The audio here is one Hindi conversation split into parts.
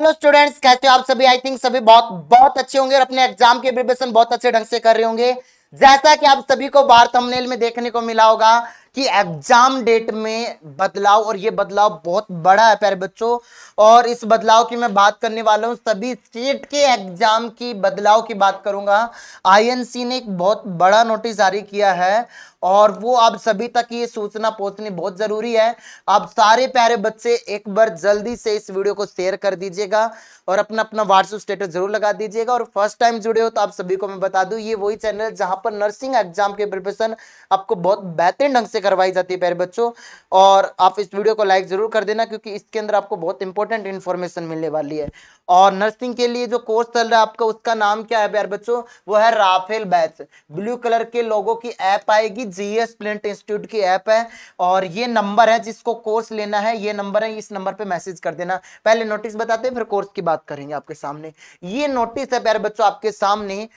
हेलो स्टूडेंट्स कैसे हो आप सभी? आई थिंक सभी बहुत बहुत अच्छे होंगे और अपने एग्ज़ाम के प्रिपरेशन बहुत अच्छे ढंग से कर रहे होंगे। जैसा कि आप सभी को बार थंबनेल में देखने को मिला होगा कि एग्ज़ाम डेट में बदलाव और ये बदलाव बहुत बड़ा है, प्यारे बच्चों। और इस बदलाव की मैं बात करने वाला हूँ। सभी स्टेट के एग्ज़ाम की बदलाव की बात करूँगा। आईएनसी ने एक बहुत बड़ा नोटिस जारी किया है और वो आप सभी तक ये सूचना पहुंचनी बहुत ज़रूरी है। आप सारे प्यारे बच्चे एक बार जल्दी से इस वीडियो को शेयर कर दीजिएगा और अपना अपना व्हाट्सएप स्टेटस ज़रूर लगा दीजिएगा। और फ़र्स्ट टाइम जुड़े हो तो आप सभी को मैं बता दूँ, ये वही चैनल जहाँ पर नर्सिंग एग्ज़ाम के प्रिपरेशन आपको बहुत बेहतरीन ढंग से करवाई जाती है प्यारे बच्चों। और आप इस वीडियो को लाइक ज़रूर कर देना क्योंकि इसके अंदर आपको बहुत इंपॉर्टेंट इन्फॉर्मेशन मिलने वाली है। और नर्सिंग के लिए जो कोर्स चल रहा है आपका, उसका नाम क्या है प्यारे बच्चों? वो है राफेल बैच। ब्लू कलर के लोगों की ऐप आएगी जीएस प्लेंट इंस्टीट्यूट की ऐप है और ये नंबर है जिसको कोर्स लेना है, ये नंबर है, इस नंबर पे मैसेज कर देना। पहले नोटिस बताते हैं, फिर कोर्स की बात करेंगे आपके सामने। ये नोटिस है प्यारे बच्चों आपके सामने,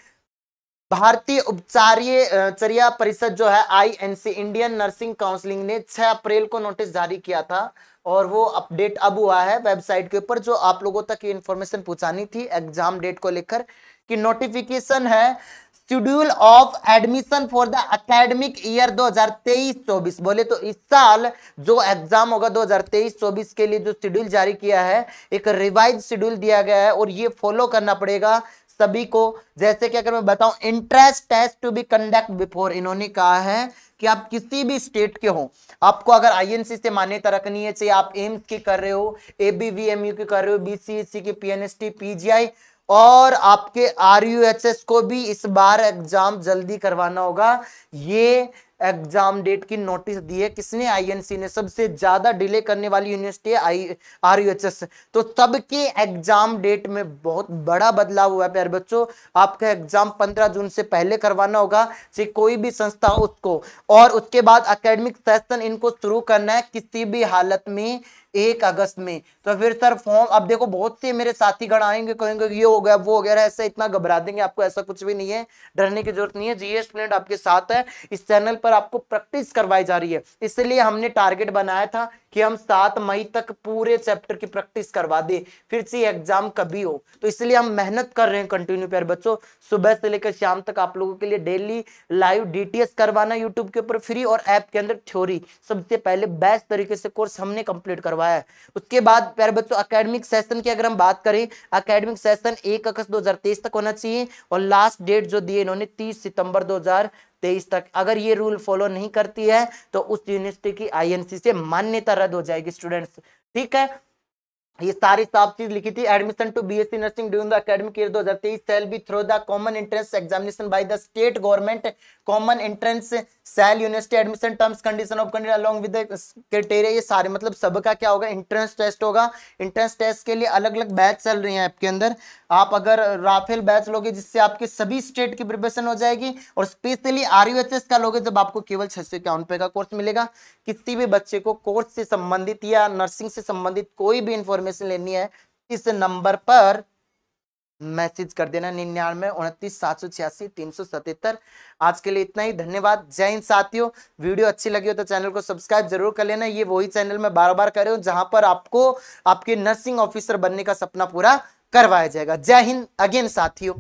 भारतीय उपचार्य चर्या परिषद जो है आईएनसी इंडियन नर्सिंग काउंसिलिंग ने 6 अप्रैल को नोटिस जारी किया था और वो अपडेट अब हुआ है वेबसाइट के ऊपर, जो आप लोगों तक ये इन्फॉर्मेशन पहुंचानी थी एग्ज़ाम डेट को लेकर कि नोटिफिकेशन है। Schedule of admission for the academic year 2023-24 बोले तो इस साल जो एग्ज़ाम होगा 2023-24 के लिए जो शेड्यूल जारी किया है, एक रिवाइज शेड्यूल दिया गया है और ये फॉलो करना पड़ेगा सभी को। जैसे कि अगर मैं बताऊँ interest test to be conduct before इन्होंने कहा है कि आप किसी भी स्टेट के हो, आपको अगर आईएनसी से मान्यता रखनी है, चाहे आप एम्स की कर रहे हो एबीवीएमयू की कर रहे हो बीसीएससी की पीएनएसटी पीजीआई और आपके आरयूएचएस को भी इस बार एग्ज़ाम जल्दी करवाना होगा। ये एग्ज़ाम डेट की नोटिस दी है। किसने? आईएनसी ने। सबसे ज़्यादा डिले करने वाली यूनिवर्सिटी है आई आर तो सबके एग्ज़ाम डेट में बहुत बड़ा बदलाव हुआ है प्यारे बच्चों। आपका एग्ज़ाम 15 जून से पहले करवाना होगा कोई भी संस्था उसको। और उसके बाद अकेडमिक सेशन इनको शुरू करना है किसी भी हालत में एक अगस्त में। तो फिर सर फॉर्म अब देखो, बहुत से मेरे साथी गण आएँगे, कहेंगे, ये हो गया, वो हो गया ऐसा इतना घबरा देंगे आपको, ऐसा कुछ भी नहीं है। डरने की ज़रूरत नहीं है। जीएस प्लेट आपके साथ है। इस चैनल पर आपको प्रैक्टिस करवाई जा रही है। इसलिए हमने टारगेट बनाया था कि हम सात मई तक पूरे चैप्टर की प्रैक्टिस करवा दे, फिर से एग्ज़ाम कभी हो। तो इसलिए हम मेहनत कर रहे हैं कंटिन्यू, प्यारे बच्चों। सुबह से लेकर शाम तक आप लोगों के लिए डेली लाइव डीटीएस करवाना यूट्यूब के ऊपर, फ्री और ऐप के अंदर थ्योरी। सबसे पहले बेस्ट तरीके से कोर्स हमने कंप्लीट करवाया। उसके बाद, प्यारे बच्चों अकेडमिक सेशन की अगर हम बात करें अकेडमिक सेशन एक अगस्त दो तक होना चाहिए और लास्ट डेट जो दिए इन्होंने तीस सितंबर दो तेईस तक अगर ये रूल फॉलो नहीं करती है तो उस यूनिवर्सिटी की आईएनसी से मान्यता रद्द हो जाएगी स्टूडेंट्स ठीक है? ये सारी साफ़ चीज़ लिखी थी। Admission to BSc nursing during the academic year 2023 shall be through the common entrance examination by the state government common entrance cell university admission terms condition of condition along with criteria ये सारे मतलब सबका क्या होगा? एंट्रेंस टेस्ट होगा। एंट्रेंस टेस्ट के लिए अलग अलग बैच चल रही हैं आपके अंदर। आप अगर राफेल बैच लोगे, जिससे आपके सभी स्टेट की प्रिपरेशन हो जाएगी और स्पेशली आर का लोगे, जब आपको केवल छह सौ इक्यावन पे का कोर्स मिलेगा। किसी भी बच्चे को कोर्स से संबंधित या नर्सिंग से संबंधित कोई भी इंफॉर्मेशन लेनी है, इस नंबर पर मैसेज कर देना निन्यानवे उनतीस सात सौ छियासी तीन सौ सतहत्तर। आज के लिए इतना ही, धन्यवाद। जय हिंद साथियों। वीडियो अच्छी लगी हो तो चैनल को सब्सक्राइब ज़रूर कर लेना। ये वही चैनल में बार बार कर रहे हो, जहाँ पर आपको, आपके नर्सिंग ऑफिसर बनने का सपना पूरा करवाया जाएगा। जय हिंद अगेन साथियों।